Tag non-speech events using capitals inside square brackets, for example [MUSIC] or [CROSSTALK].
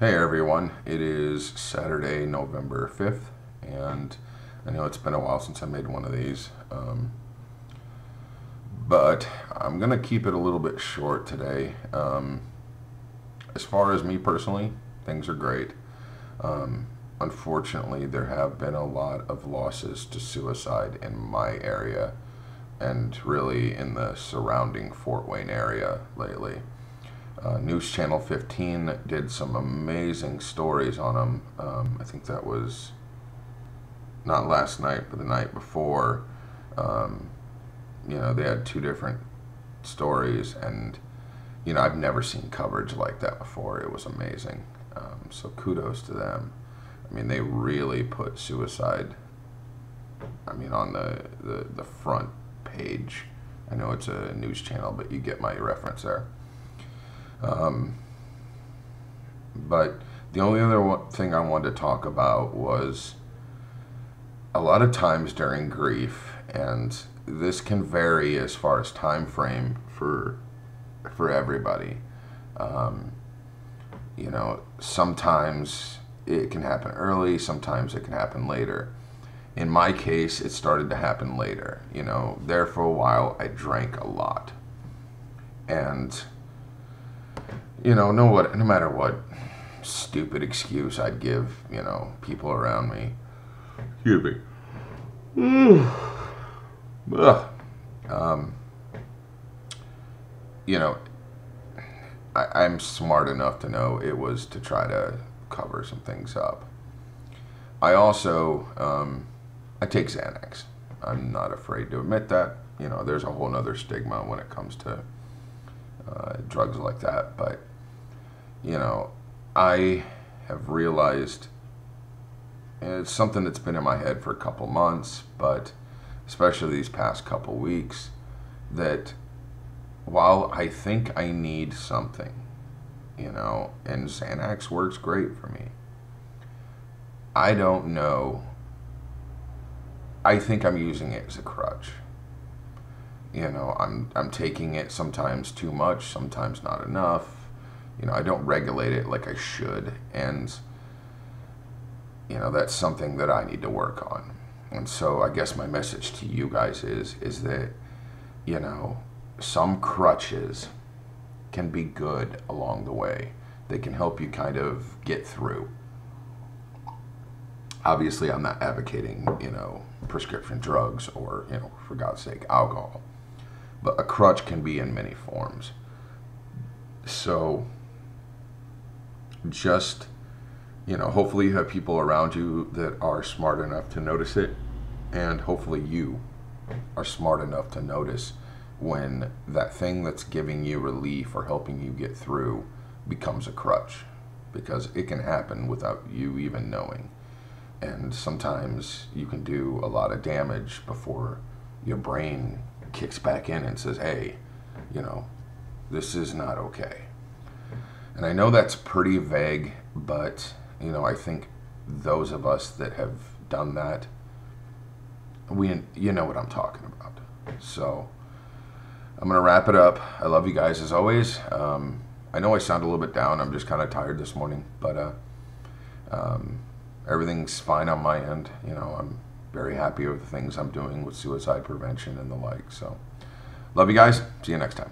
Hey everyone, it is Saturday, November 5th, and I know it's been a while since I made one of these, um, but I'm going to keep it a little bit short today. Um, as far as me personally, things are great. Um, unfortunately, there have been a lot of losses to suicide in my area and really in the surrounding Fort Wayne area lately. Uh, News Channel 15 did some amazing stories on them. Um, I think that was not last night, but the night before. Um, you know, they had two different stories, and you know, I've never seen coverage like that before. It was amazing. Um, so kudos to them. I mean, they really put suicide. I mean, on the, the, the front page. I know it's a news channel, but you get my reference there. Um, but the only other thing I wanted to talk about was a lot of times during grief, and this can vary as far as time frame for for everybody. Um, you know, sometimes it can happen early, sometimes it can happen later. In my case, it started to happen later. You know, there for a while, I drank a lot, and you know, no what, no matter what stupid excuse I'd give, you know, people around me. Excuse me. [SIGHS] Ugh. Um, you know, I, I'm smart enough to know it was to try to cover some things up. I also, um, I take Xanax. I'm not afraid to admit that. You know, there's a whole other stigma when it comes to uh, drugs like that. But, you know, I have realized it's something that's been in my head for a couple months, but especially these past couple weeks, that while I think I need something, you know, and Xanax works great for me, I don't know. I think I'm using it as a crutch you know i'm i'm taking it sometimes too much sometimes not enough you know i don't regulate it like i should and you know that's something that i need to work on. And so i guess my message to you guys is is that you know some crutches can be good along the way. They can help you kind of get through. Obviously i'm not advocating you know prescription drugs or you know for god's sake alcohol. But a crutch can be in many forms. So just, you know, hopefully you have people around you that are smart enough to notice it, and hopefully you are smart enough to notice when that thing that's giving you relief or helping you get through becomes a crutch because it can happen without you even knowing. And sometimes you can do a lot of damage before your brain kicks back in and says, hey, you know, this is not okay. And I know that's pretty vague, but, you know, I think those of us that have done that, we, you know what I'm talking about. So I'm to wrap it up. I love you guys as always. Um, I know I sound a little bit down. I'm just kind of tired this morning, but uh, um, everything's fine on my end. You know, I'm very happy with the things I'm doing with suicide prevention and the like. So, love you guys. See you next time.